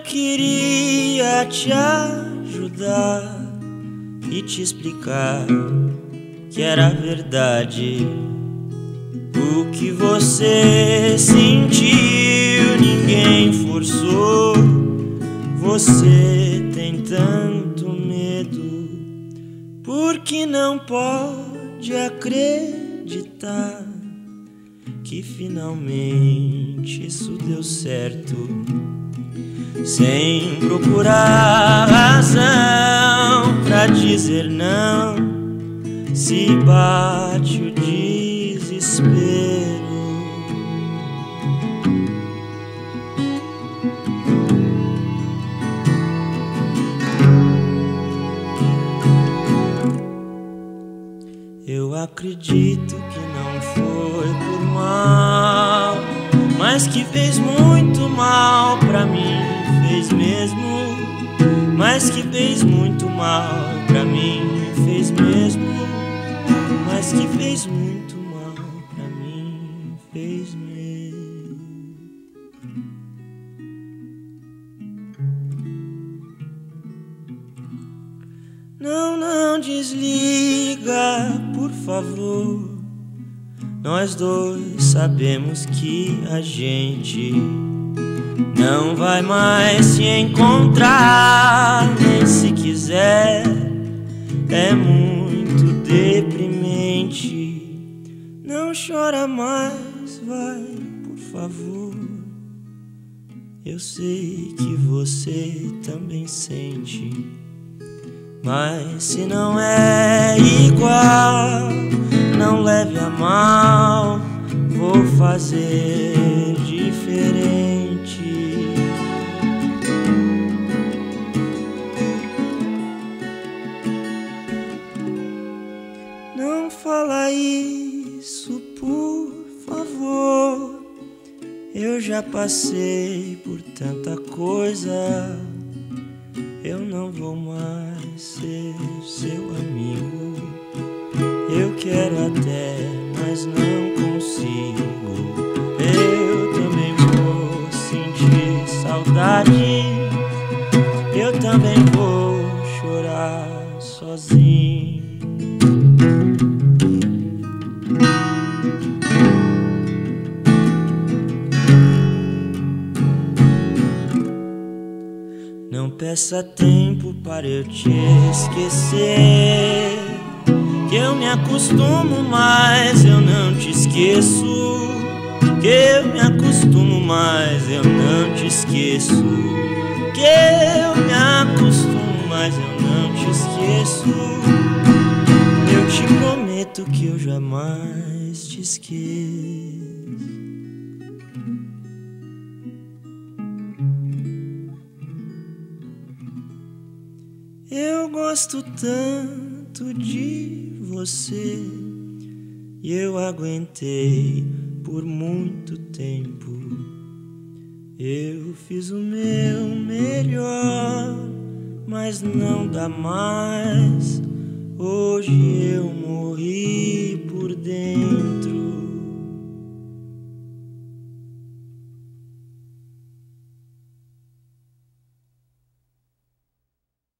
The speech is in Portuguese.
queria te ajudar e te explicar que era verdade. O que você sentiu, ninguém forçou. Você tem tanto medo, porque não pode acreditar que finalmente isso deu certo sem procurar razão pra dizer não, se bate o desespero. Eu acredito que não foi por mal, mas que fez muito mal pra mim fez mesmo, mas que fez muito mal pra mim, fez mesmo, mas que fez muito mal pra mim, fez mesmo. Não, não desliga, por favor. Nós dois sabemos que a gente não vai mais se encontrar, nem se quiser. É muito deprimente. Não chora mais, vai, por favor. Eu sei que você também sente. Mas se não é igual, não leve a mal. Vou fazer fala isso, por favor. Eu já passei por tanta coisa. Eu não vou mais ser seu amigo. Eu quero até, mas não consigo. Eu também vou sentir saudade. Eu também vou chorar sozinho. Não peça tempo para eu te esquecer. Que eu me acostumo, mas eu não te esqueço. Que eu me acostumo, mas eu não te esqueço. Que eu me acostumo, mas eu não te esqueço. Eu te prometo que eu jamais te esqueço. Eu gosto tanto de você e eu aguentei por muito tempo. Eu fiz o meu melhor, mas não dá mais. Hoje eu morri.